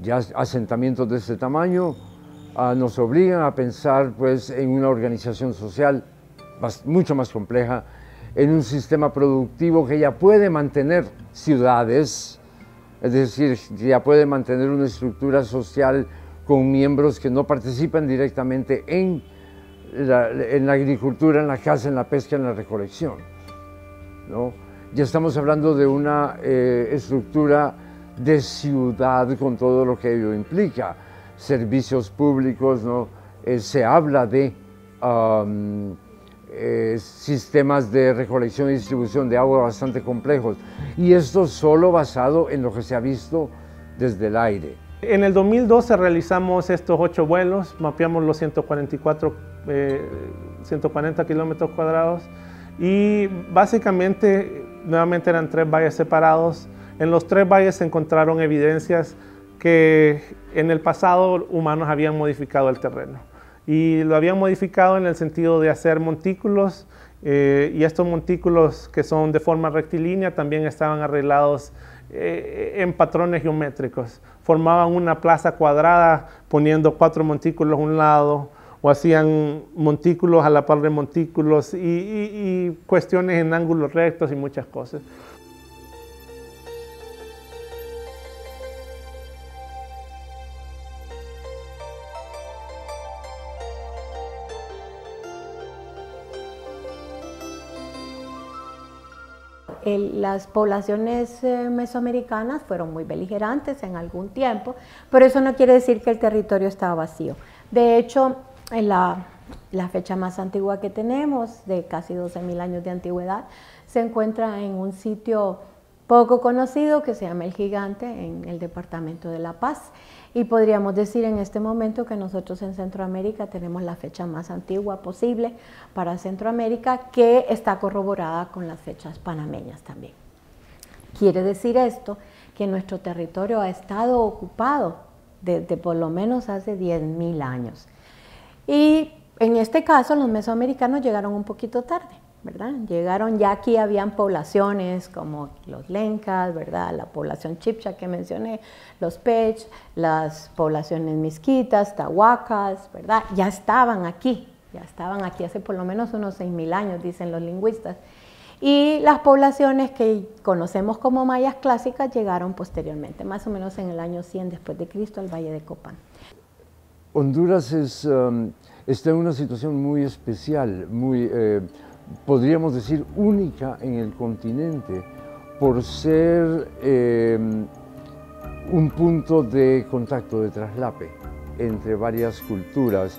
Ya asentamientos de este tamaño ah, nos obligan a pensar pues, en una organización social más, mucho más compleja, en un sistema productivo que ya puede mantener ciudades, es decir, ya puede mantener una estructura social con miembros que no participan directamente en la, en la agricultura, en la caza, en la pesca, en la recolección. Ya estamos hablando de una eh, estructura de ciudad con todo lo que ello implica, servicios públicos. Eh, se habla de eh, sistemas de recolección y distribución de agua bastante complejos y esto solo basado en lo que se ha visto desde el aire. En el 2012 realizamos estos ocho vuelos, mapeamos los 144, 140 kilómetros cuadrados y básicamente nuevamente eran tres valles separados en los tres valles se encontraron evidencias que en el pasado humanos habían modificado el terreno. Y lo habían modificado en el sentido de hacer montículos, eh, y estos montículos que son de forma rectilínea también estaban arreglados eh, en patrones geométricos. Formaban una plaza cuadrada poniendo cuatro montículos a un lado, o hacían montículos a la par de montículos y cuestiones en ángulos rectos y muchas cosas. las poblaciones eh, mesoamericanas fueron muy beligerantes en algún tiempo, pero eso no quiere decir que el territorio estaba vacío. De hecho, en la, fecha más antigua que tenemos, de casi 12.000 años de antigüedad, se encuentra en un sitio poco conocido que se llama El Gigante en el departamento de La Paz. Y podríamos decir en este momento que nosotros en Centroamérica tenemos la fecha más antigua posible para Centroamérica que está corroborada con las fechas panameñas también. Quiere decir esto que nuestro territorio ha estado ocupado desde por lo menos hace 10.000 años. Y en este caso los mesoamericanos llegaron un poquito tarde. Llegaron, ya aquí habían poblaciones como los Lencas, ¿verdad? La población Chipcha que mencioné, los Pech, las poblaciones Misquitas, Tahuacas, ¿verdad? Ya estaban aquí, ya estaban aquí hace por lo menos unos 6.000 años, dicen los lingüistas. Y las poblaciones que conocemos como mayas clásicas llegaron posteriormente, más o menos en el año 100 después de Cristo al Valle de Copán. Honduras es, um, está en una situación muy especial, muy... Eh, podríamos decir, única en el continente por ser eh, un punto de contacto, de traslape entre varias culturas.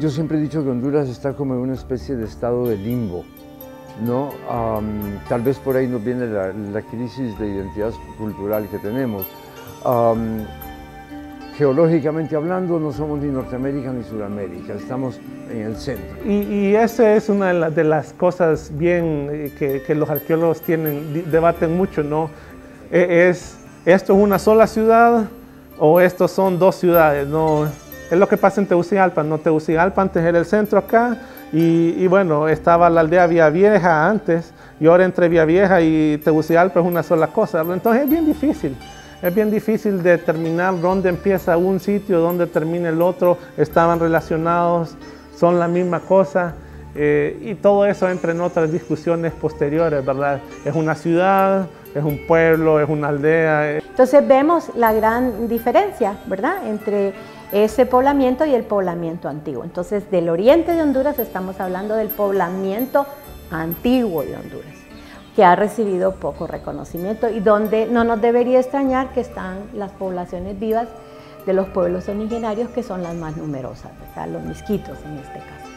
yo siempre he dicho que Honduras está como en una especie de estado de limbo, ¿no? tal vez por ahí nos viene la, crisis de identidad cultural que tenemos geológicamente hablando, no somos ni Norteamérica ni Sudamérica, estamos en el centro. Y, esa es una de, las cosas bien eh, que, los arqueólogos tienen, debaten mucho, ¿no? E, es, ¿esto es una sola ciudad o estos son dos ciudades? No, es lo que pasa en Tegucigalpa, ¿no? Tegucigalpa antes era el centro acá y, y bueno, estaba la aldea Vía Vieja antes y ahora entre Vía Vieja y Tegucigalpa es una sola cosa, entonces es bien difícil. Es bien difícil determinar dónde empieza un sitio, dónde termina el otro, estaban relacionados, son la misma cosa. Eh, y todo eso entra en otras discusiones posteriores, ¿verdad? Es una ciudad, es un pueblo, es una aldea. Eh. Entonces vemos la gran diferencia, ¿verdad? Entre ese poblamiento y el poblamiento antiguo. Entonces del oriente de Honduras estamos hablando del poblamiento antiguo de Honduras que ha recibido poco reconocimiento y donde no nos debería extrañar que están las poblaciones vivas de los pueblos originarios que son las más numerosas, los misquitos en este caso.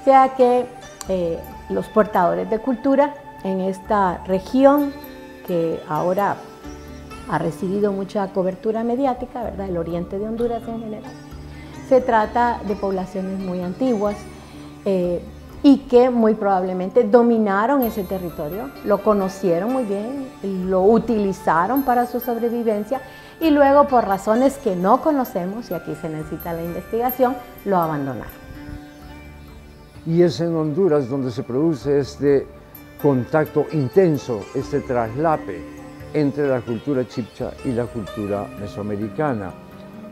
O sea que eh, los portadores de cultura en esta región que ahora ha recibido mucha cobertura mediática, ¿verdad? el oriente de Honduras en general, se trata de poblaciones muy antiguas, eh, y que muy probablemente dominaron ese territorio, lo conocieron muy bien, lo utilizaron para su sobrevivencia y luego por razones que no conocemos, y aquí se necesita la investigación, lo abandonaron. Y es en Honduras donde se produce este contacto intenso, este traslape entre la cultura chipcha y la cultura mesoamericana.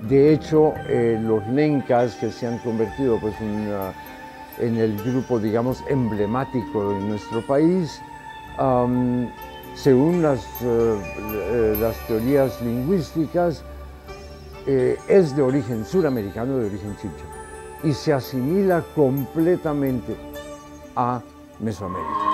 De hecho, eh, los lencas que se han convertido pues, en el grupo, digamos, emblemático de nuestro país, según las, eh, las, teorías lingüísticas, es de origen suramericano, de origen chipcha, y se asimila completamente a Mesoamérica.